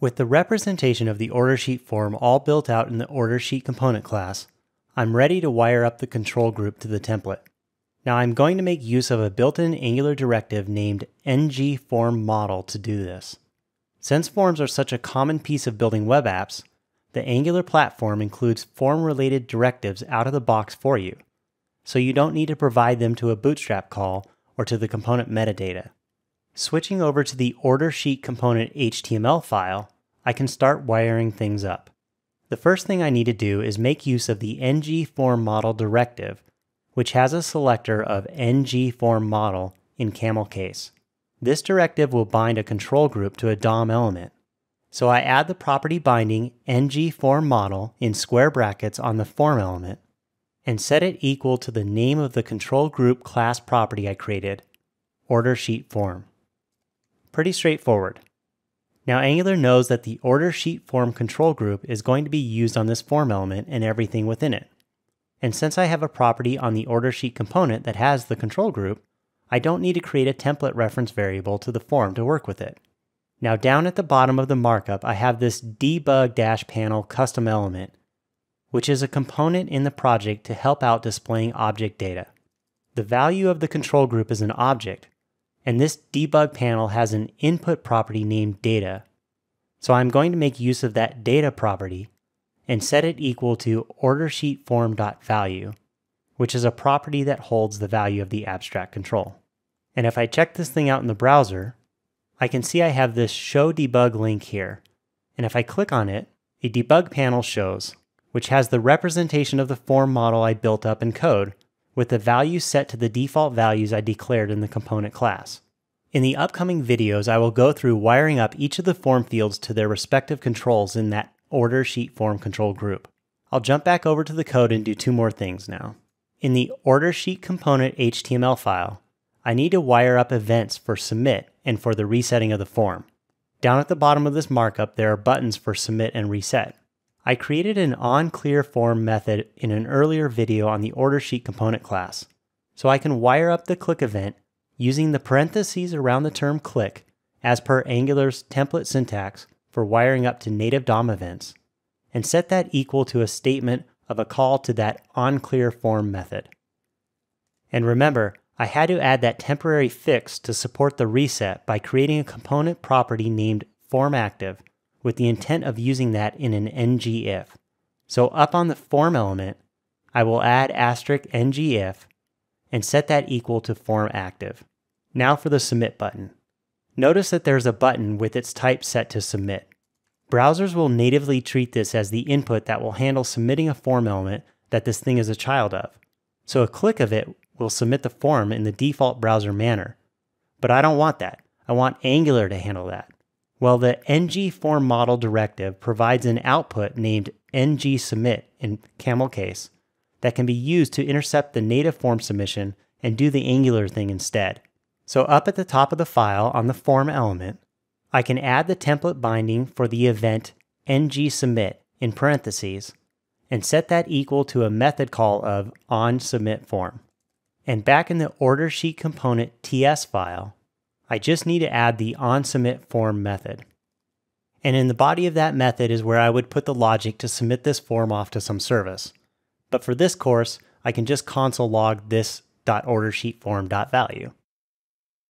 With the representation of the order sheet form all built out in the order sheet component class, I'm ready to wire up the control group to the template. Now I'm going to make use of a built-in Angular directive named ngFormModel to do this. Since forms are such a common piece of building web apps, the Angular platform includes form-related directives out of the box for you, so you don't need to provide them to a Bootstrap call or to the component metadata. Switching over to the order sheet component HTML file, I can start wiring things up. The first thing I need to do is make use of the ngFormModel directive, which has a selector of ngFormModel in camel case. This directive will bind a control group to a DOM element. So I add the property binding ngFormModel in square brackets on the form element and set it equal to the name of the control group class property I created, order sheet form. Pretty straightforward. Now Angular knows that the order sheet form control group is going to be used on this form element and everything within it. And since I have a property on the order sheet component that has the control group, I don't need to create a template reference variable to the form to work with it. Now down at the bottom of the markup, I have this debug-panel custom element, which is a component in the project to help out displaying object data. The value of the control group is an object, and this debug panel has an input property named data. So I'm going to make use of that data property and set it equal to ordersheetform.value, which is a property that holds the value of the abstract control. And if I check this thing out in the browser, I can see I have this show debug link here. And if I click on it, a debug panel shows, which has the representation of the form model I built up in code with the values set to the default values I declared in the component class. In the upcoming videos, I will go through wiring up each of the form fields to their respective controls in that order sheet form control group. I'll jump back over to the code and do two more things now. In the order sheet component HTML file, I need to wire up events for submit and for the resetting of the form. Down at the bottom of this markup, there are buttons for submit and reset. I created an onClearForm method in an earlier video on the order sheet component class, so I can wire up the click event using the parentheses around the term click as per Angular's template syntax for wiring up to native DOM events, and set that equal to a statement of a call to that onClearForm method. And remember, I had to add that temporary fix to support the reset by creating a component property named formActive with the intent of using that in an ngIf. So up on the form element, I will add asterisk ngIf and set that equal to form active. Now for the submit button. Notice that there's a button with its type set to submit. Browsers will natively treat this as the input that will handle submitting a form element that this thing is a child of. So a click of it will submit the form in the default browser manner. But I don't want that. I want Angular to handle that. Well, the ng form model directive provides an output named ngSubmit in camel case that can be used to intercept the native form submission and do the Angular thing instead. So up at the top of the file on the form element, I can add the template binding for the event ngSubmit in parentheses and set that equal to a method call of onSubmitForm. And back in the order sheet component TS file, I just need to add the onSubmit form method. And in the body of that method is where I would put the logic to submit this form off to some service. But for this course, I can just console log this.ordersheetform.value.